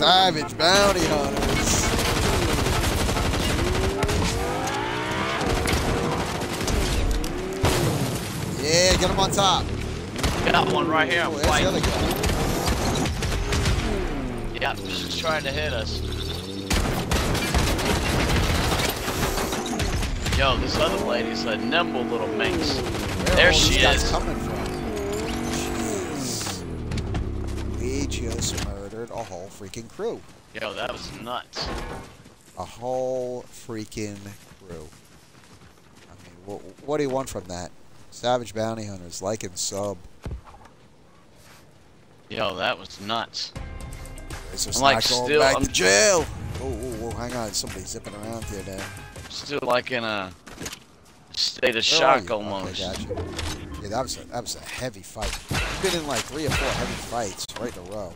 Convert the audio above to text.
Savage bounty hunters. Yeah, get him on top. Got one right here. I'm the other guy. Yep, she's trying to hit us. Yo, this other lady's a nimble little minx. Where There she is. coming from? Jeez. Murdered a whole freaking crew. Yo, that was nuts. A whole freaking crew. I mean, what, what do you want from that? Savage bounty hunters, like and sub. Yo, that was nuts. I'm, like, going still- back I'm- to jail. Oh, oh, oh, hang on, somebody's zipping around here now. Still like in a state of Where shock almost. Okay, gotcha. Yeah, that was a, that was a heavy fight. Been in like three or four heavy fights right in a row.